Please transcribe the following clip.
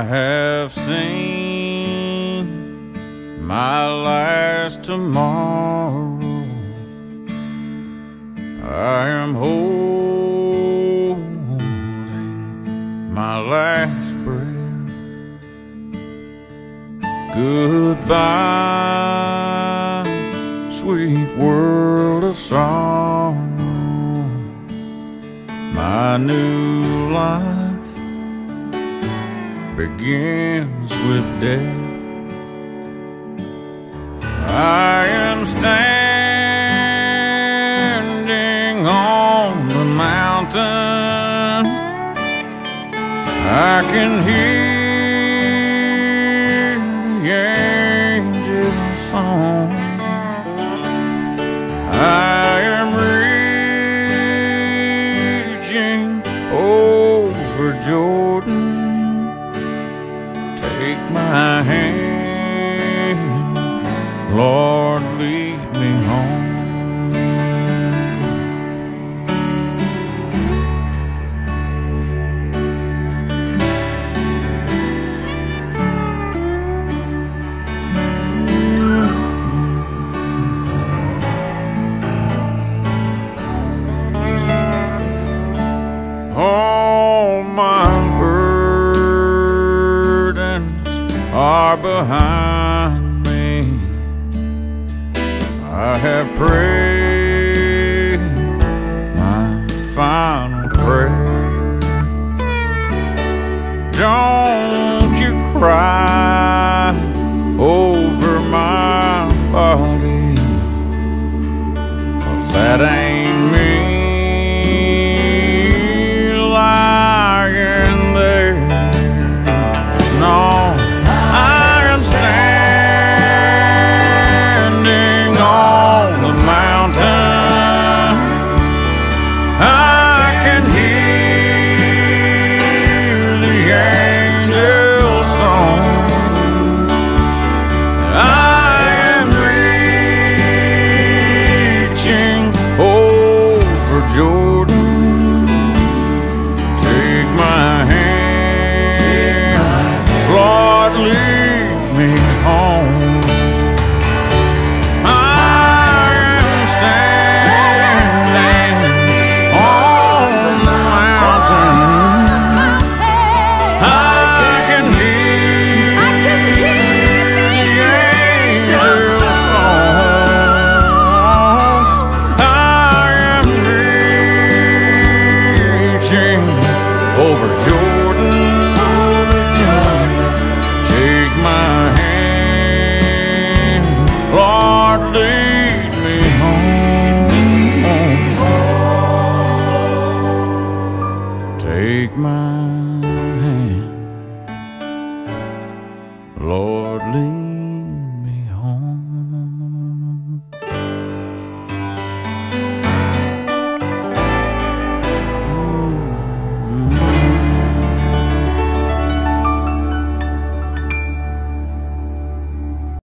I have seen my last tomorrow. I am holding my last breath. Goodbye, sweet world of sorrow. My new life begins with death. I am standing on the mountain. I can hear the angels' song. Take my hand, Lord, lead are behind me. I have prayed my final prayer. Don't you cry over my body, 'cause that ain't